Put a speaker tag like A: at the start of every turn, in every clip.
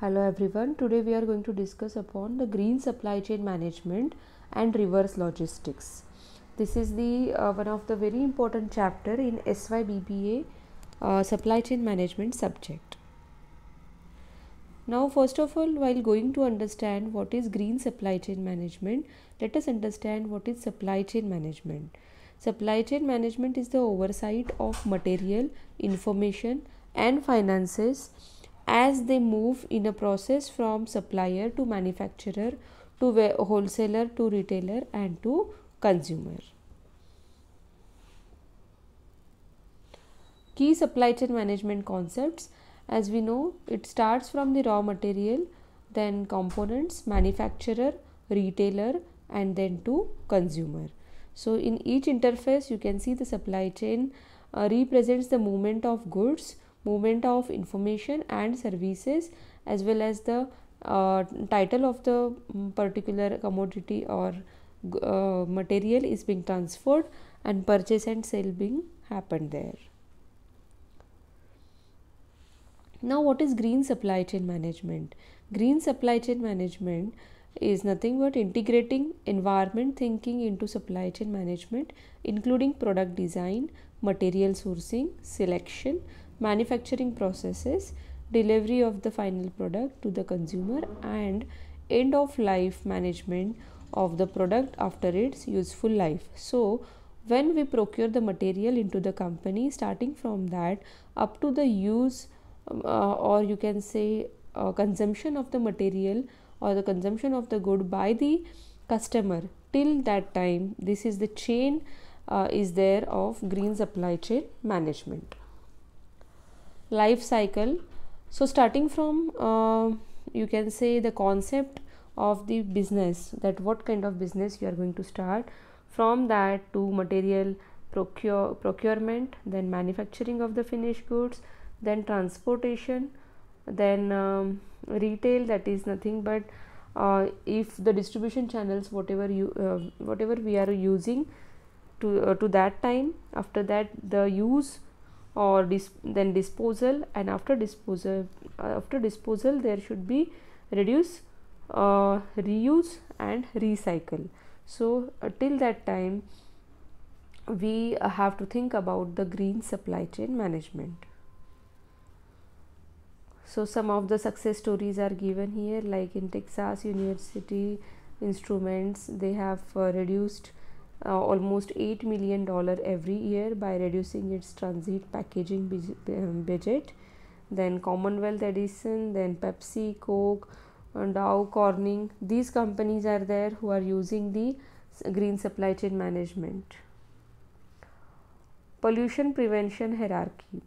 A: Hello everyone. Today we are going to discuss upon the green supply chain management and reverse logistics. This is the uh, one of the very important chapter in SYBBA uh, supply chain management subject. Now first of all while going to understand what is green supply chain management, let us understand what is supply chain management. Supply chain management is the oversight of material, information and finances as they move in a process from supplier to manufacturer to wholesaler to retailer and to consumer. Key supply chain management concepts as we know it starts from the raw material then components manufacturer retailer and then to consumer. So in each interface you can see the supply chain uh, represents the movement of goods movement of information and services as well as the uh, title of the mm, particular commodity or uh, material is being transferred and purchase and sale being happened there. Now what is green supply chain management? Green supply chain management is nothing but integrating environment thinking into supply chain management including product design, material sourcing, selection, manufacturing processes, delivery of the final product to the consumer, and end of life management of the product after its useful life. So, when we procure the material into the company, starting from that up to the use, um, uh, or you can say uh, consumption of the material or the consumption of the good by the customer till that time, this is the chain uh, is there of green supply chain management life cycle. So starting from uh, you can say the concept of the business that what kind of business you are going to start from that to material procure procurement then manufacturing of the finished goods then transportation then um, retail that is nothing but uh, if the distribution channels whatever you uh, whatever we are using to uh, to that time after that the use or dis then disposal and after disposal uh, after disposal there should be reduce uh, reuse and recycle. So uh, till that time we have to think about the green supply chain management. So some of the success stories are given here like in texas university instruments they have uh, reduced uh, almost 8 million dollar every year by reducing its transit packaging um, budget. Then commonwealth edison then PepsiCo and dow corning. These companies are there who are using the green supply chain management. Pollution prevention hierarchy.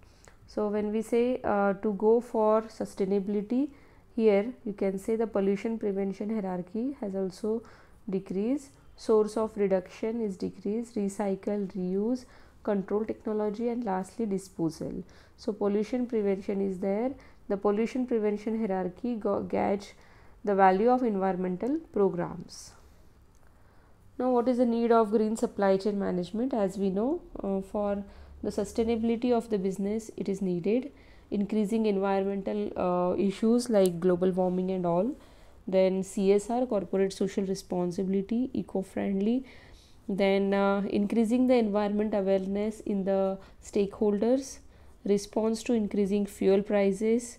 A: So when we say uh, to go for sustainability here you can say the pollution prevention hierarchy has also decreased source of reduction is decrease recycle reuse control technology and lastly disposal. So pollution prevention is there. The pollution prevention hierarchy gauge the value of environmental programs. Now what is the need of green supply chain management? As we know uh, for the sustainability of the business it is needed. Increasing environmental uh, issues like global warming and all then csr corporate social responsibility eco-friendly then uh, increasing the environment awareness in the stakeholders response to increasing fuel prices.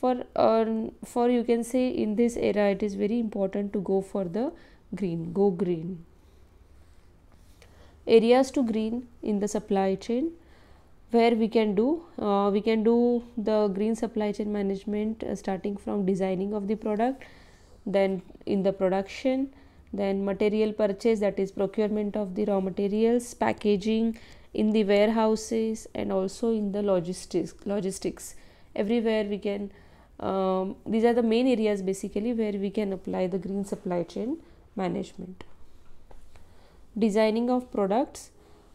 A: For uh, for you can say in this era it is very important to go for the green go green. Areas to green in the supply chain where we can do uh, we can do the green supply chain management uh, starting from designing of the product then in the production then material purchase that is procurement of the raw materials packaging in the warehouses and also in the logistics logistics. Everywhere we can um, these are the main areas basically where we can apply the green supply chain management. Designing of products.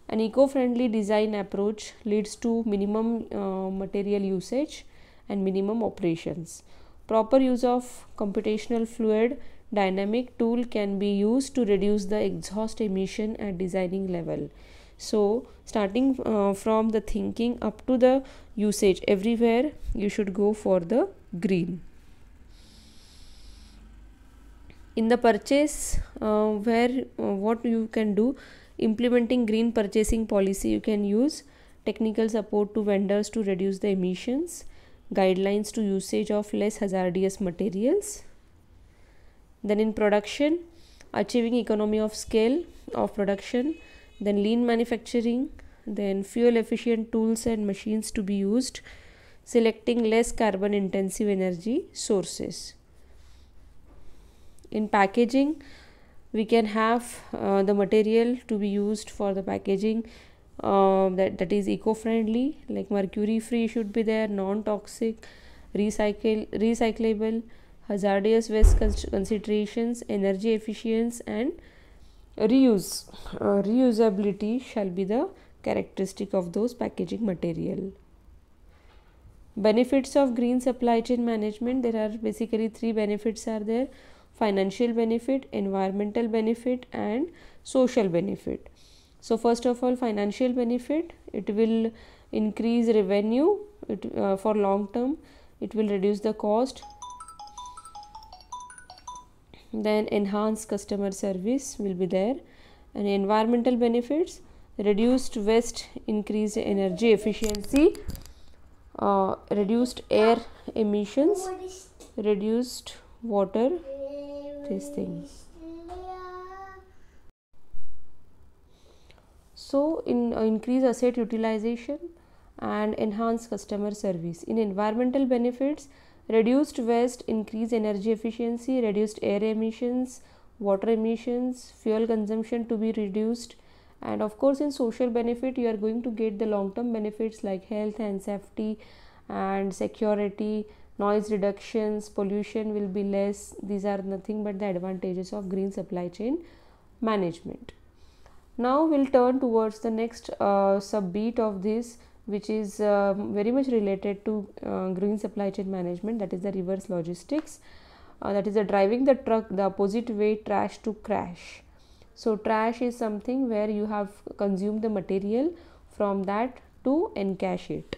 A: An eco-friendly design approach leads to minimum uh, material usage and minimum operations Proper use of computational fluid dynamic tool can be used to reduce the exhaust emission at designing level. So, starting uh, from the thinking up to the usage everywhere you should go for the green. in the purchase uh, where uh, what you can do implementing green purchasing policy you can use technical support to vendors to reduce the emissions guidelines to usage of less hazardous materials. Then in production achieving economy of scale of production. Then lean manufacturing. Then fuel efficient tools and machines to be used. Selecting less carbon intensive energy sources. In packaging we can have uh, the material to be used for the packaging uh, that that is eco friendly like mercury free should be there non toxic recycle recyclable hazardous waste considerations energy efficiency and reuse. Uh, reusability shall be the characteristic of those packaging material. Benefits of green supply chain management there are basically three benefits are there. Financial benefit environmental benefit and social benefit so first of all financial benefit it will increase revenue it, uh, for long term it will reduce the cost. Then enhanced customer service will be there. And environmental benefits reduced waste increased energy efficiency uh, reduced air emissions reduced water these things so in uh, increase asset utilization and enhance customer service. In environmental benefits reduced waste increase energy efficiency reduced air emissions water emissions fuel consumption to be reduced. And of course in social benefit you are going to get the long term benefits like health and safety and security. Noise reductions pollution will be less. These are nothing but the advantages of green supply chain management now we'll turn towards the next uh, subbeat of this which is uh, very much related to uh, green supply chain management that is the reverse logistics. Uh, that is the driving the truck the opposite way trash to crash. So trash is something where you have consumed the material from that to encash it.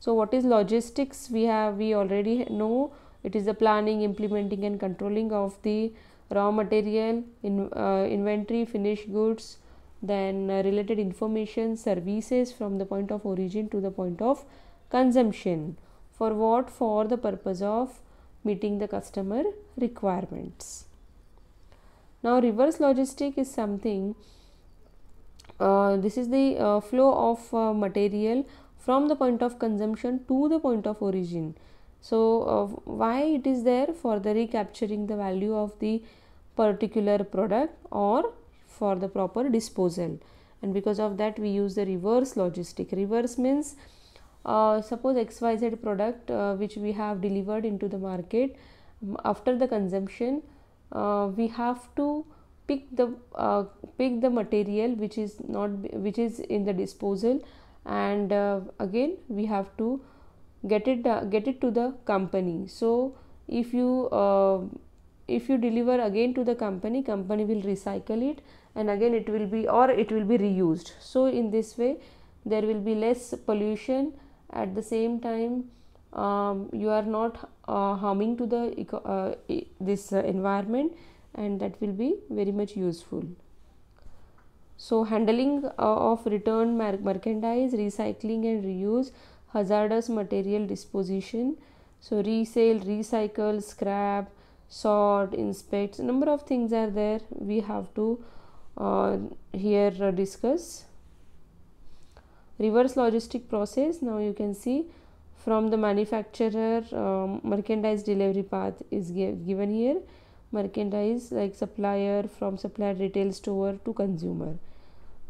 A: So what is logistics? We have we already know it is the planning implementing and controlling of the raw material in uh, inventory finished goods then uh, related information services from the point of origin to the point of consumption. For what? For the purpose of meeting the customer requirements. Now reverse logistic is something uh, this is the uh, flow of uh, material from the point of consumption to the point of origin so uh, why it is there? For the recapturing the value of the particular product or for the proper disposal. And because of that we use the reverse logistic. Reverse means uh, suppose xyz product uh, which we have delivered into the market after the consumption uh, we have to pick the uh, pick the material which is not which is in the disposal. And uh, again we have to get it uh, get it to the company. So if you if you deliver again to the company company will recycle it and again it will be or it will be reused. So in this way there will be less pollution. At the same time um, you are not uh, harming to the uh, this uh, environment and that will be very much useful. So handling uh, of returned mer merchandise recycling and reuse hazardous material disposition. So resale recycle scrap sort inspect number of things are there. We have to uh, here uh, discuss. Reverse logistic process. Now you can see from the manufacturer um, merchandise delivery path is given here. Merchandise like supplier from supplier retail store to consumer.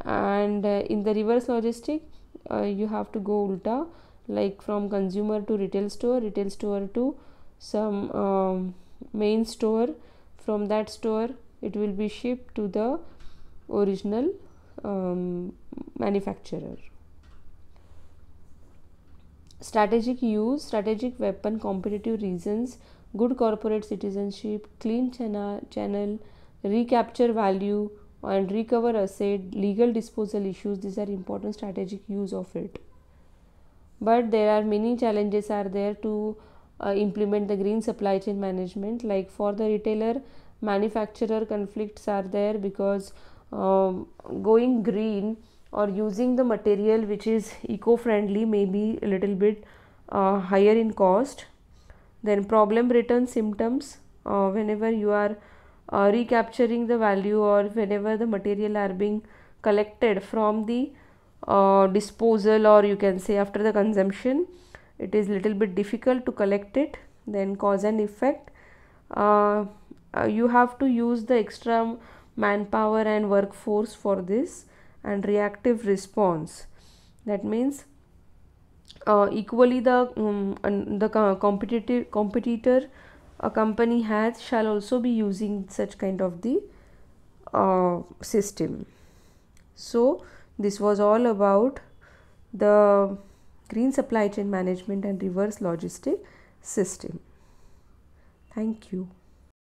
A: And uh, in the reverse logistic uh, you have to go ulta like from consumer to retail store retail store to some um, main store. From that store it will be shipped to the original um, manufacturer. Strategic use strategic weapon competitive reasons good corporate citizenship clean channel, channel recapture value and recover asset legal disposal issues. These are important strategic use of it. But there are many challenges are there to uh, implement the green supply chain management. Like for the retailer manufacturer conflicts are there because um, going green or using the material which is eco-friendly may be a little bit uh, higher in cost. Then problem return symptoms uh, whenever you are uh, recapturing the value or whenever the material are being collected from the uh, disposal or you can say after the consumption it is little bit difficult to collect it then cause and effect. Uh, uh, you have to use the extra manpower and workforce for this and reactive response. That means uh, equally the um, the competitive competitor a company has shall also be using such kind of the uh, system. So this was all about the green supply chain management and reverse logistic system. Thank you